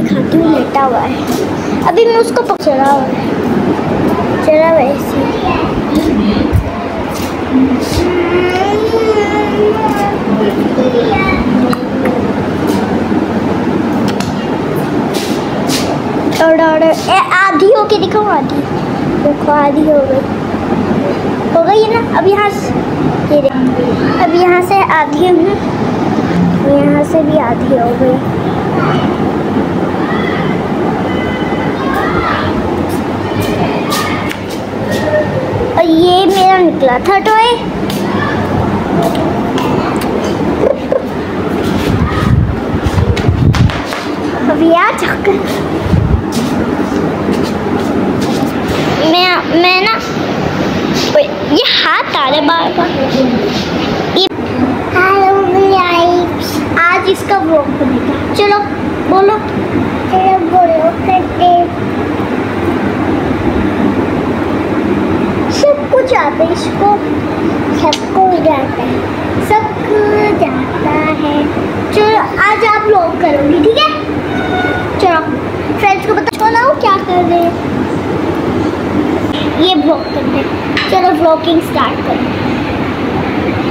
दिखाती हूँ, लेटा हुआ है। अभी मैं उसको चला हुआ है। चला ए, आधी होके दिखाओ, आधी। देखो, आधी हो गई। हो गई है ना? अब यहाँ से अब यहाँ से आधी है यहाँ से भी आधी हो गई और ये मेरा निकला था टॉय ये आ चक्कर मैं मैं ना ये हाथ आ रहा बार बार। आज इसका व्लॉग बनेगा। चलो, बोलो। चलो, बोलो, करते सब कुछ आता है इसको सबको जाता है सबको जाता है चलो आज आप व्लॉग करोगी, ठीक है? चलो फ्रेंड्स को बता चलो क्या कर रहे हैं? ये ब्लॉग करते हैं। चलो ब्लॉगिंग स्टार्ट करो।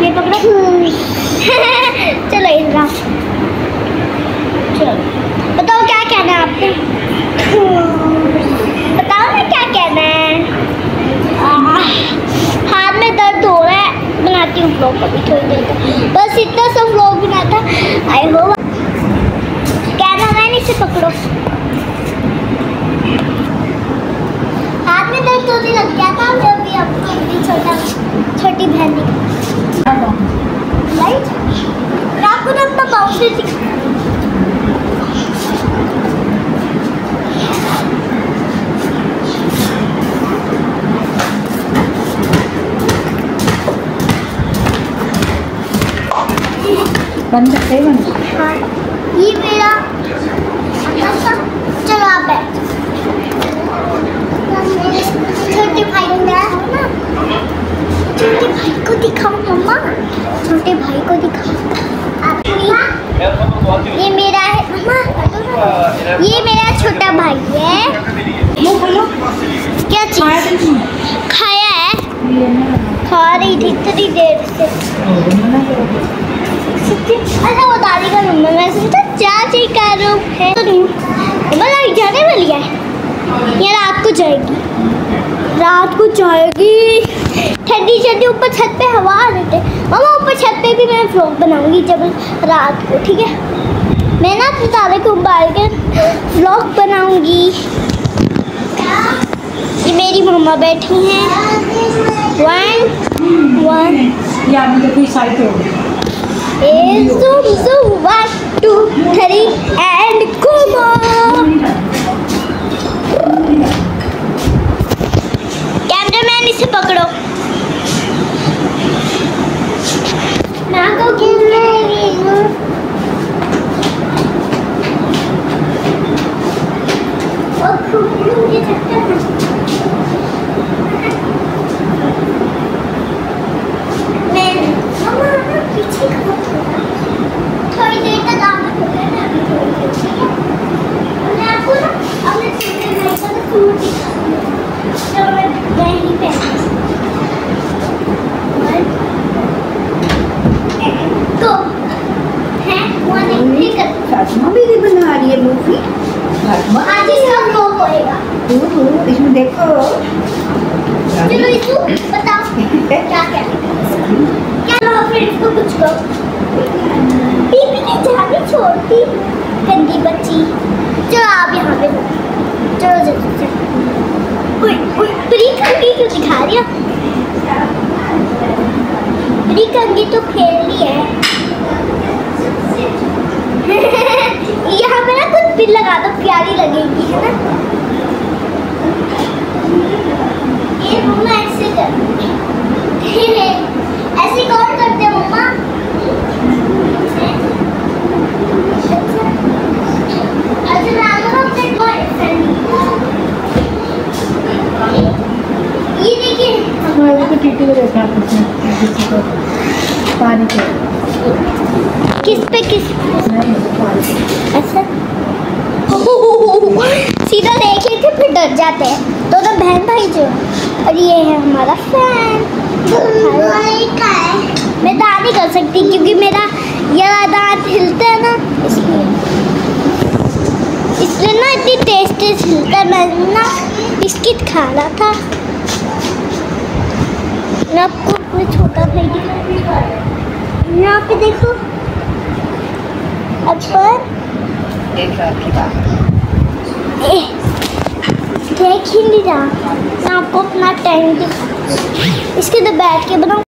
ये पकड़ो। चलो आओ। चलो, बताओ क्या कहना है आपको? बताओ ना क्या कहना है। हाथ में दर्द हो रहा है। बनाती हूँ ब्लॉग अभी, थोड़ी देर तक। बस इतना सा ब्लॉग बना था आई होप पकड़ो। हाथ में दर्द होने लग गया था जब भी आपको इतनी छोटा छोटी बहन राइट आपको ना अपना बाउंड्री बंद है बंद हाँ ये मेरा अच्छा चलो आप छोटे भाई छोटे भाई को छोटे भाई को ये मेरा है ये मेरा छोटा भाई है क्या चीज़ खाया है खा रही थी इतनी देर से अच्छा वो दादी का नंबर मैं सोचा चाची का रूप है तो मतलब जाने वाली है ये रात को जाएगी रात को जाएगी। ठंडी ठंडी ऊपर छत पे हवा आ रही थे मामा ऊपर छत पे भी मैं व्लॉग बनाऊँगी जब रात को ठीक है? मैं ना अपने दादा को उबाल के व्लॉग बनाऊँगी। ये मेरी मम्मा बैठी हैं। वन वन ये आदमी देखो इस साइड पे हो गई is zoom zoom one two three and come on cameraman इसे पकड़ो मैं को गिरने लगी हूँ और खूब मुझे चक्कर मैं मम्मा ना पीछे खड़ा थोड़ा थोड़ी देर तक आप रुकोगे मैं अभी थोड़ी देर ठीक है और मैं आपको ना अपने छोटे भाई का ना सूट दिखाऊँगी जो मैं वहीं पे तो है वन एक थ्री कर फातिमा भी नहीं बना रही है मूवी फातिमा आज इसका ब्लॉग होएगा ओहो इसमें देखो। चलो इसको क्या क्या? क्या फिर इसको कुछ ने जाने छोड़ती गंदी बच्ची। चलो आप यहाँ पे चलो चलो तो खेल रही है। यहाँ पे ना कुछ बिल लगा दो, प्यारी लगेगी, है ना ये मम्मा ऐसे कर ऐसे कौन करते हैं मम्मा अच्छा राघव अपने बॉयफ्रेंड ये देखिए हमारे को पानी के किस पे किस अच्छा। सीधा देख लेते फिर डर जाते हैं। तो तो बहन भाई जो और ये है हमारा फ़ैन मैं दांत नहीं कर सकती क्योंकि मेरा ये दांत हिलता है ना इसलिए। इसलिए ना इतनी टेस्टी हिलता है। मैंने ना बिस्किट खा रहा था। मैं आपको अपना छोटा भाई दिखाई यहाँ पे देखो। अकबर देख ही नहीं रहा। मैं आपको अपना टेंट इसके तो बैठ के बनाऊँ।